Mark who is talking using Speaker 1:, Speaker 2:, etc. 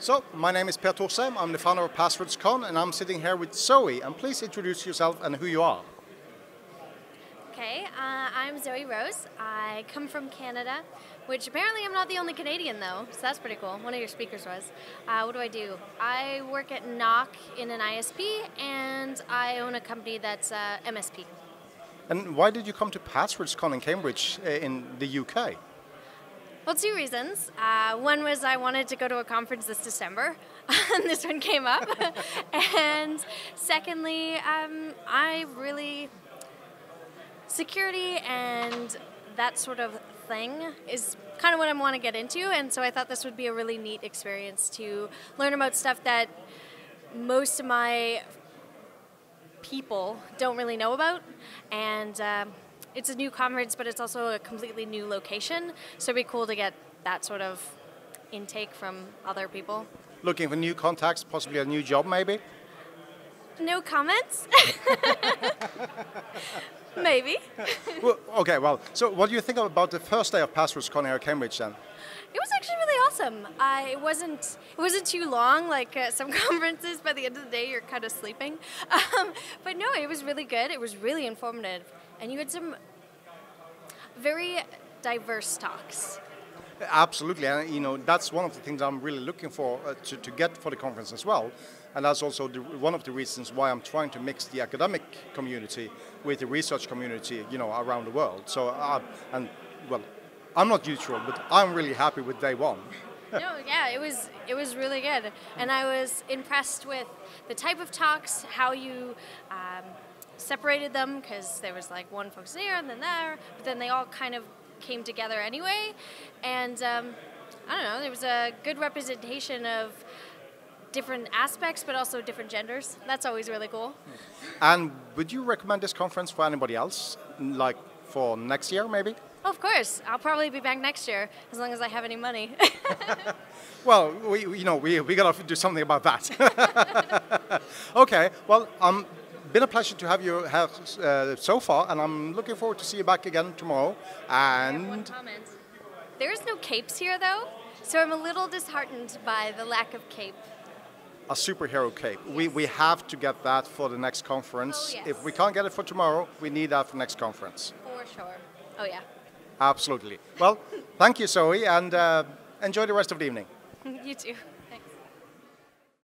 Speaker 1: So, my name is Per Thorsheim, I'm the founder of PasswordsCon, and I'm sitting here with Zoe. And please introduce yourself and who you are.
Speaker 2: Okay, uh, I'm Zoe Rose. I come from Canada, which apparently I'm not the only Canadian though, so that's pretty cool. One of your speakers was. Uh, what do I do? I work at Knock in an ISP, and I own a company that's uh, MSP.
Speaker 1: And why did you come to PasswordsCon in Cambridge uh, in the UK?
Speaker 2: Well, two reasons. Uh, one was I wanted to go to a conference this December, and this one came up. and secondly, um, I really. Security and that sort of thing is kind of what I want to get into, and so I thought this would be a really neat experience to learn about stuff that most of my people don't really know about. And. Um, it's a new conference, but it's also a completely new location. So it'd be cool to get that sort of intake from other people.
Speaker 1: Looking for new contacts, possibly a new job, maybe?
Speaker 2: No comments. maybe.
Speaker 1: well, okay, well, so what do you think about the first day of PasswordsCon here at Cambridge then?
Speaker 2: It was actually really awesome. I it wasn't it wasn't too long like uh, some conferences. By the end of the day, you're kind of sleeping. Um, but no, it was really good. It was really informative, and you had some very diverse talks.
Speaker 1: Absolutely, and you know that's one of the things I'm really looking for uh, to, to get for the conference as well, and that's also the, one of the reasons why I'm trying to mix the academic community with the research community, you know, around the world. So, uh, and well, I'm not neutral, but I'm really happy with day one.
Speaker 2: no, yeah, it was it was really good, and I was impressed with the type of talks, how you. Um, separated them because there was like one focus here and then there, but then they all kind of came together anyway. And um, I don't know, there was a good representation of different aspects, but also different genders. That's always really cool.
Speaker 1: And would you recommend this conference for anybody else, like for next year maybe?
Speaker 2: of course, I'll probably be back next year as long as I have any money.
Speaker 1: well, we, you know, we, we gotta do something about that. okay, well, um, been a pleasure to have you here uh, so far, and I'm looking forward to see you back again tomorrow. And
Speaker 2: there is no capes here, though, so I'm a little disheartened by the lack of cape.
Speaker 1: A superhero cape. Yes. We we have to get that for the next conference.
Speaker 2: Oh, yes.
Speaker 1: If we can't get it for tomorrow, we need that for next conference.
Speaker 2: For sure. Oh yeah.
Speaker 1: Absolutely. Well, thank you, Zoe, and uh, enjoy the rest of the evening.
Speaker 2: you too.